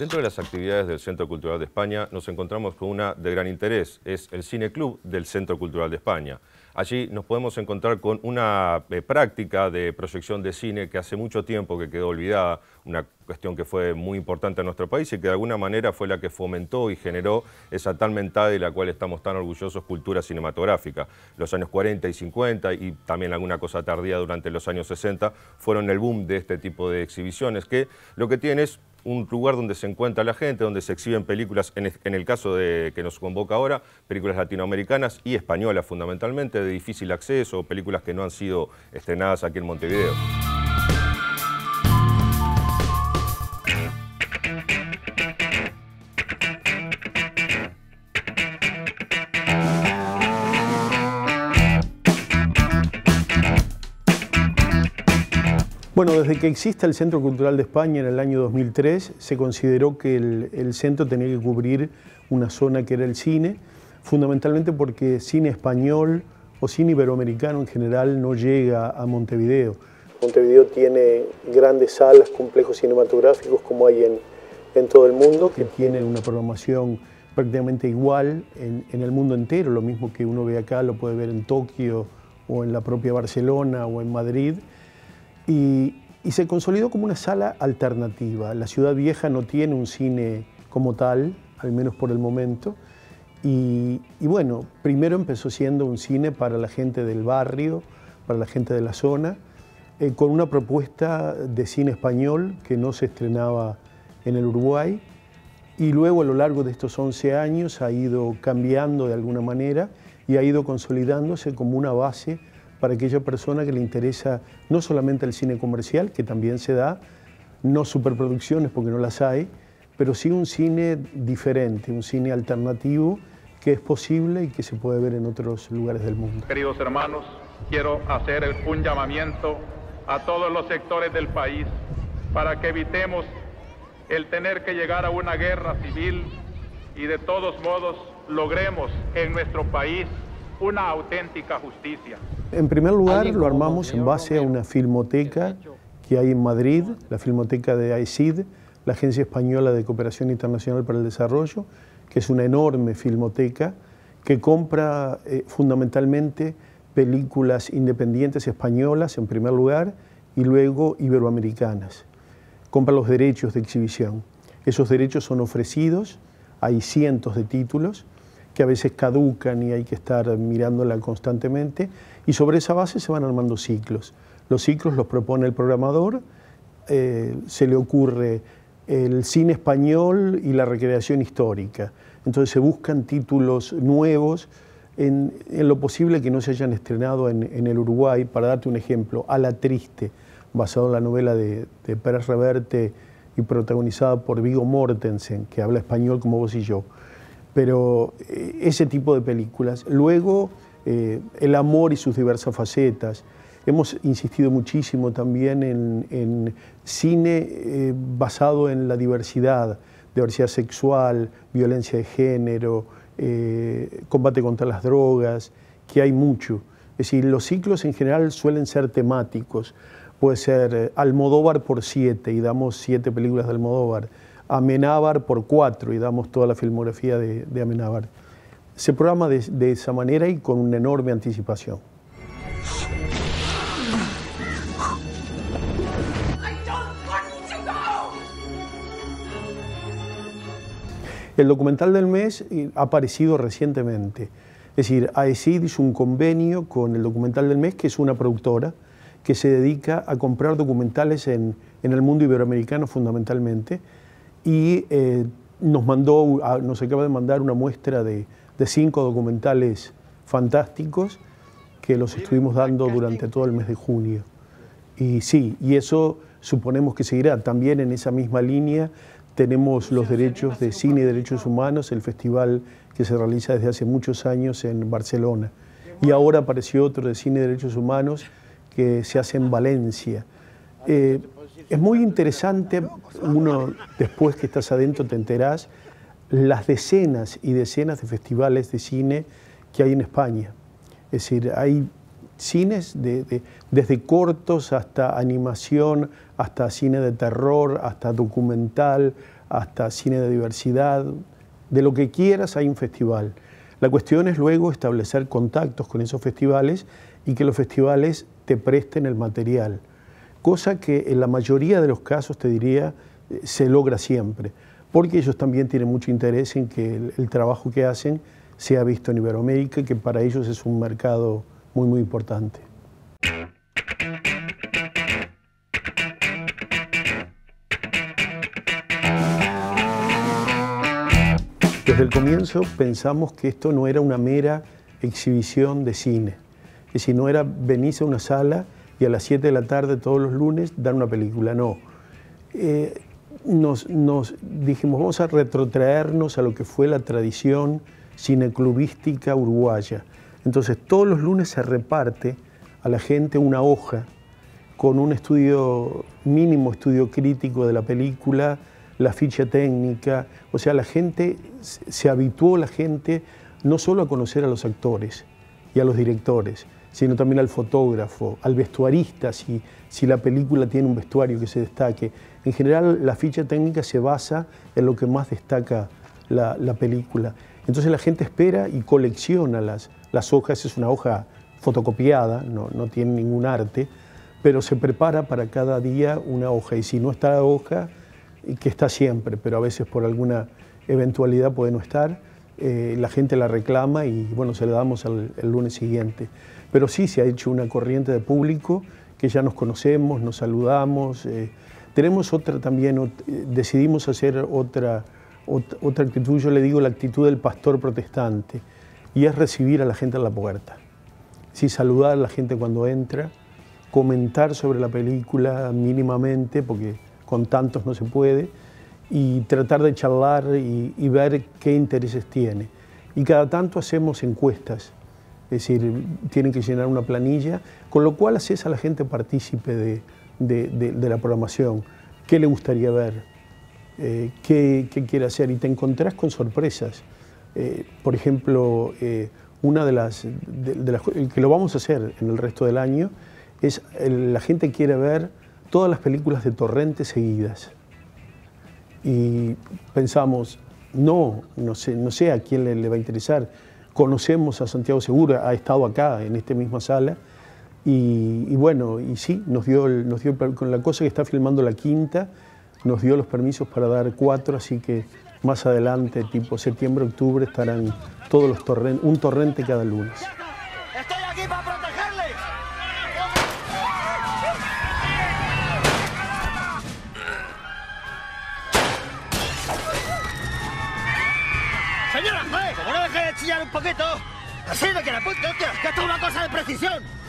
Dentro de las actividades del Centro Cultural de España nos encontramos con una de gran interés, es el Cine Club del Centro Cultural de España. Allí nos podemos encontrar con una eh, práctica de proyección de cine que hace mucho tiempo que quedó olvidada, una cuestión que fue muy importante en nuestro país y que de alguna manera fue la que fomentó y generó esa tal mentada y la cual estamos tan orgullosos, cultura cinematográfica. Los años 40 y 50 y también alguna cosa tardía durante los años 60 fueron el boom de este tipo de exhibiciones que lo que tiene es un lugar donde se encuentra la gente, donde se exhiben películas, en el caso de que nos convoca ahora, películas latinoamericanas y españolas fundamentalmente, de difícil acceso, películas que no han sido estrenadas aquí en Montevideo. Bueno, desde que existe el Centro Cultural de España en el año 2003, se consideró que el, centro tenía que cubrir una zona que era el cine, fundamentalmente porque cine español o cine iberoamericano en general no llega a Montevideo. Montevideo tiene grandes salas, complejos cinematográficos como hay en, todo el mundo, que tienen una programación prácticamente igual en, en el mundo entero, lo mismo que uno ve acá lo puede ver en Tokio o en la propia Barcelona o en Madrid y, se consolidó como una sala alternativa. La ciudad vieja no tiene un cine como tal, al menos por el momento. Y, bueno, primero empezó siendo un cine para la gente del barrio, para la gente de la zona, eh, con una propuesta de cine español que no se estrenaba en el Uruguay. Y luego a lo largo de estos 11 años ha ido cambiando de alguna manera y ha ido consolidándose como una base para aquella persona que le interesa no solamente el cine comercial, que también se da, no superproducciones porque no las hay, pero sí un cine diferente, un cine alternativo que es posible y que se puede ver en otros lugares del mundo. Queridos hermanos, quiero hacer un llamamiento a todos los sectores del país para que evitemos el tener que llegar a una guerra civil y de todos modos logremos en nuestro país una auténtica justicia. En primer lugar, lo armamos en base a una filmoteca que hay en Madrid, la filmoteca de AICID, la Agencia Española de Cooperación Internacional para el Desarrollo, que es una enorme filmoteca que compra eh, fundamentalmente películas independientes españolas en primer lugar y luego iberoamericanas. Compra los derechos de exhibición. Esos derechos son ofrecidos, hay cientos de títulos, que a veces caducan y hay que estar mirándola constantemente, y sobre esa base se van armando ciclos. Los ciclos los propone el programador, eh, se le ocurre el cine español y la recreación histórica. Entonces se buscan títulos nuevos, en, lo posible que no se hayan estrenado en, el Uruguay. Para darte un ejemplo, A la Triste, basado en la novela de, Pérez Reverte y protagonizada por Vigo Mortensen, que habla español como vos y yo pero eh, ese tipo de películas. Luego, eh, el amor y sus diversas facetas. Hemos insistido muchísimo también en, cine eh, basado en la diversidad, diversidad sexual, violencia de género, combate contra las drogas, que hay mucho. Es decir, los ciclos en general suelen ser temáticos. Puede ser Almodóvar por siete y damos siete películas de Almodóvar Amenábar por cuatro y damos toda la filmografía de, Amenábar. Se programa de, esa manera y con una enorme anticipación. El documental del mes eh, ha aparecido recientemente. Es decir, AECID hizo un convenio con el documental del mes, que es una productora que se dedica a comprar documentales en el mundo iberoamericano fundamentalmente y eh, nos, mandó, nos acaba de mandar una muestra de, cinco documentales fantásticos que los estuvimos dando durante todo el mes de junio. Y sí, y eso suponemos que seguirá. También en esa misma línea tenemos los derechos de cine y derechos humanos, el festival que se realiza desde hace muchos años en Barcelona. Y ahora apareció otro de cine y derechos humanos que se hace en Valencia. Eh, es muy interesante, uno después que estás adentro te enterás, las decenas y decenas de festivales de cine que hay en España. Es decir, hay cines desde cortos hasta animación, hasta cine de terror, hasta documental, hasta cine de diversidad, de lo que quieras hay un festival. La cuestión es luego establecer contactos con esos festivales y que los festivales te presten el material, cosa que en la mayoría de los casos, te diría, eh, se logra siempre, porque ellos también tienen mucho interés en que el, el trabajo que hacen sea visto en Iberoamérica, que para ellos es un mercado muy, muy importante. Desde el comienzo pensamos que esto no era una mera exhibición de cine, que si no era venirse a una sala y a las 7 de la tarde todos los lunes dar una película, no. Eh, nos, nos, dijimos, vamos a retrotraernos a lo que fue la tradición cineclubística uruguaya. Entonces todos los lunes se reparte a la gente una hoja con un estudio, mínimo estudio crítico de la película, la ficha técnica, o sea, la gente, se habituó la gente no solo a conocer a los actores y a los directores, sino también al fotógrafo, al vestuarista, si, si la película tiene un vestuario que se destaque. En general, la ficha técnica se basa en lo que más destaca la, la película. Entonces la gente espera y colecciona las, las hojas, es una hoja fotocopiada, no, tiene ningún arte, pero se prepara para cada día una hoja y si no está la hoja, que está siempre, pero a veces por alguna eventualidad puede no estar, eh, la gente la reclama y bueno, se la damos el lunes siguiente. Pero sí se ha hecho una corriente de público que ya nos conocemos, nos saludamos. Eh, tenemos otra también, decidimos hacer otra, otra actitud, yo le digo la actitud del pastor protestante, y es recibir a la gente en la puerta. Sí, saludar a la gente cuando entra, comentar sobre la película mínimamente, porque con tantos no se puede, y tratar de charlar y, ver qué intereses tiene. Y cada tanto hacemos encuestas, es decir, tienen que llenar una planilla, con lo cual haces a la gente partícipe de, de, la programación, qué le gustaría ver, eh, qué, qué, quiere hacer, y te encontrás con sorpresas. Eh, por ejemplo, eh, una de las, de, las, que lo vamos a hacer en el resto del año, es la gente quiere ver todas las películas de Torrente seguidas. Y pensamos, no, no sé, no sé a quién le, va a interesar. Conocemos a Santiago Segura, ha estado acá en esta misma sala. Y, bueno, y sí, nos dio, nos dio, con la cosa que está filmando la quinta, nos dio los permisos para dar cuatro, así que más adelante, tipo septiembre, octubre, estarán todos los torrentes, un torrente cada lunes. chillar un poquito. Así de que la puta, que esto es una cosa de precisión.